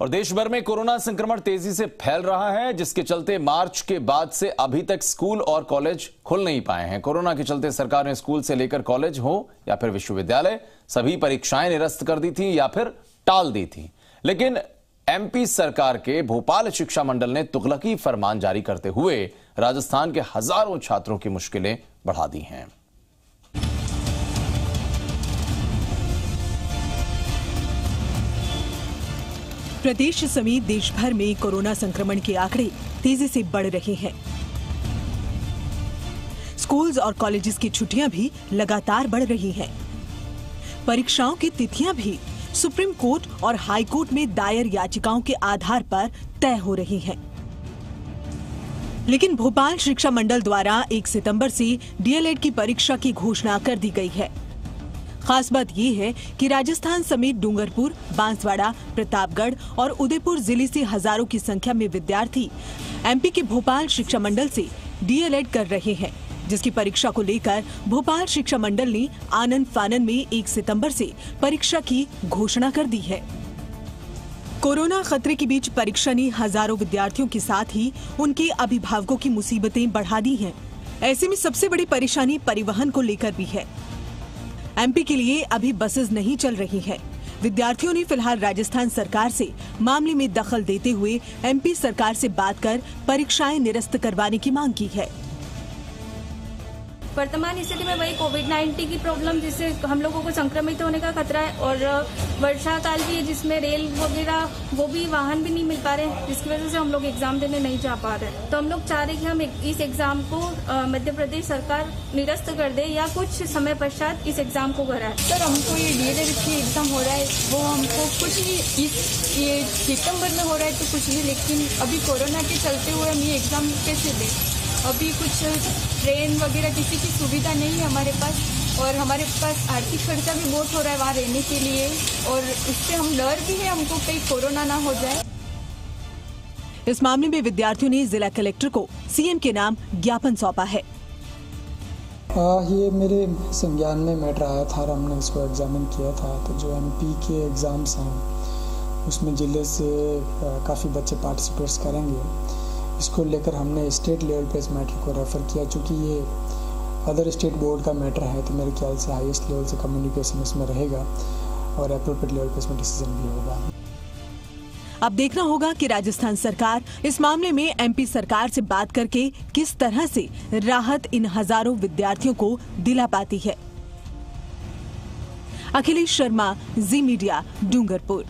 और देश भर में कोरोना संक्रमण तेज़ी से फैल रहा है, जिसके चलते मार्च के बाद से अभी तक स्कूल और कॉलेज खुल नहीं पाए हैं। कोरोना के चलते सरकार ने स्कूल से लेकर कॉलेज हो या फिर विश्वविद्यालय, सभी परीक्षाएँ निरस्त कर दी थी या फिर टाल दी थी। लेकिन एमपी सरकार के भोपाल शिक्षा मंडल ने तुगलकी फरमान जारी करते हुए राजस्थान के हज़ारों छात्रों की मुश्किलें बढ़ा दी हैं। प्रदेश समेत देश भर में कोरोना संक्रमण के आंकड़े तेज़ी से बढ़ रहे हैं। स्कूल्स और कॉलेजेस की छुट्टियाँ भी लगातार बढ़ रही हैं। परीक्षाओं की तिथियाँ भी सुप्रीम कोर्ट और हाई कोर्ट में दायर याचिकाओं के आधार पर तय हो रही हैं। लेकिन भोपाल शिक्षा मंडल द्वारा 1 सितंबर से डीएलएड की परीक्षा की घोषणा कर दी गई है। खास बात ये है कि राजस्थान समेत डूंगरपुर, बांसवाड़ा, प्रतापगढ़ और उदयपुर ज़िले से हज़ारों की संख्या में विद्यार्थी एमपी के भोपाल शिक्षा मंडल से डीएलएड कर रहे हैं, जिसकी परीक्षा को लेकर भोपाल शिक्षा मंडल ने आनंद फानन में 1 सितंबर से परीक्षा की घोषणा कर दी है कोरोना खतरे के बीच परीक्षा ने हज़ारों विद्यार्थियों के साथ ही उनके अभिभावकों की मुसीबतें बढ़ा दी हैं। ऐसे में सबसे बड़ी परेशानी परिवहन को लेकर भी है एमपी के लिए अभी बसेस नहीं चल रही है। विद्यार्थियों ने फ़िलहाल राजस्थान सरकार से मामले में दखल देते हुए एमपी सरकार से बात कर परीक्षाएँ निरस्त करवाने की मांग की है। वर्तमान स्थिति में वही कोविड 19 की प्रॉब्लम जिससे हम लोगों को संक्रमित होने का खतरा है और वर्षा काल भी है जिसमें रेल वगैरह, वो भी वाहन भी नहीं मिल पा रहे हैं, जिसकी वजह से हम लोग एग्ज़ाम देने नहीं जा पा रहे तो हम लोग चाह रहे कि हम इस एग्ज़ाम को मध्य प्रदेश सरकार निरस्त कर दे या कुछ समय पश्चात इस एग्ज़ाम को कराए। सर, हमको ये डी की एग्ज़ाम हो रहा है, वो हमको कुछ भी इस, ये में हो रहा है तो कुछ भी, लेकिन अभी कोरोना के चलते हुए हम ये एग्ज़ाम कैसे दें? अभी कुछ ट्रेन वगैरह किसी की सुविधा नहीं है हमारे पास और हमारे पास आर्थिक खर्चा भी बहुत हो रहा है वहाँ रहने के लिए और उससे हम डर भी है हमको कहीं कोरोना ना हो जाए। इस मामले में विद्यार्थियों ने जिला कलेक्टर को सीएम के नाम ज्ञापन सौंपा है। आ, ये मेरे संज्ञान में मैटर आया था और हमने इसको एग्जामिन किया था। तो जो एमपी के एग्ज़ाम्स हैं उसमें ज़िले से काफ़ी बच्चे पार्टिसिपेट्स करेंगे। इसको लेकर हमने स्टेट लेवल पे इस मैटर को रेफ़र किया, चूँकि ये अदर स्टेट बोर्ड का मैटर है तो मेरे ख्याल से हाईएस्ट लेवल से कम्युनिकेशन इसमें रहेगा और अप्रोप्रिएट लेवल पे इसमें डिसीज़न भी होगा। अब देखना होगा कि राजस्थान सरकार इस मामले में एमपी सरकार से बात करके किस तरह से राहत इन हज़ारों विद्यार्थियों को दिला पाती है। अखिलेश शर्मा जी मीडिया डूंगरपुर।